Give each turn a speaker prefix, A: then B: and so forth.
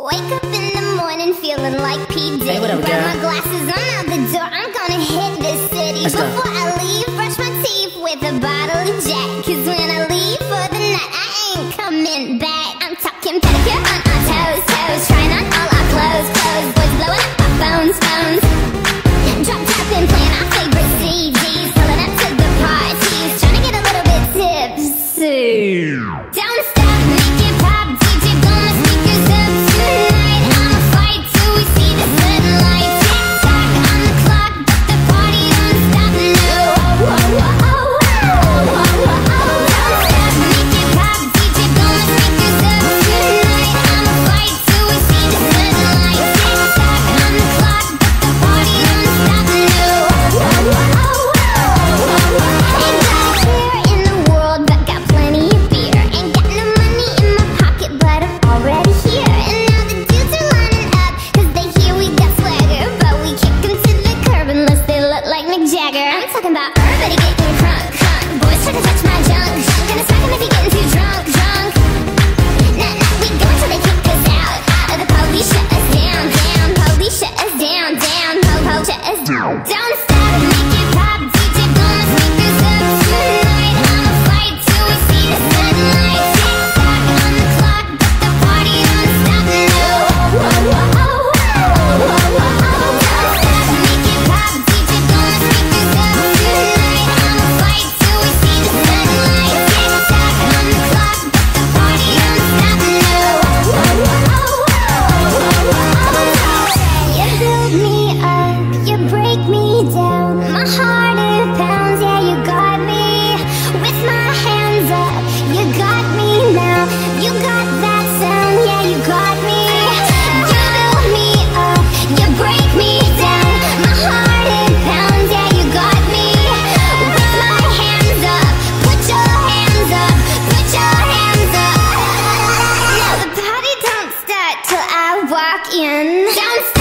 A: Wake up in the morning feeling like P. Diddy. Hey, what up, Grab my glasses, I'm out the door. I'm gonna hit this city. Let's go. Boys try to touch my junk, junk Gonna smack if getting too drunk, drunk we they kick us out Out of the police, shut us down, down Police, shut us down, down shut us down, down I walk in downstairs.